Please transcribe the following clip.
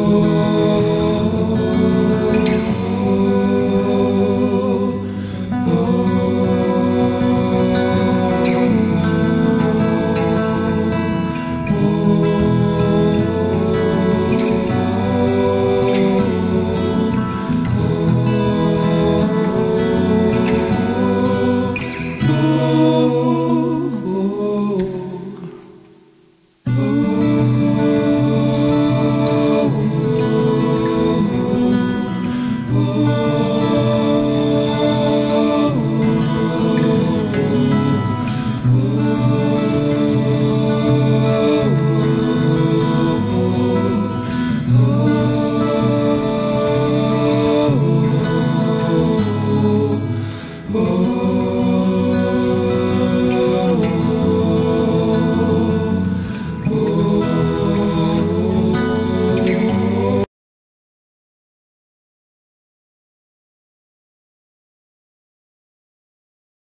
amor.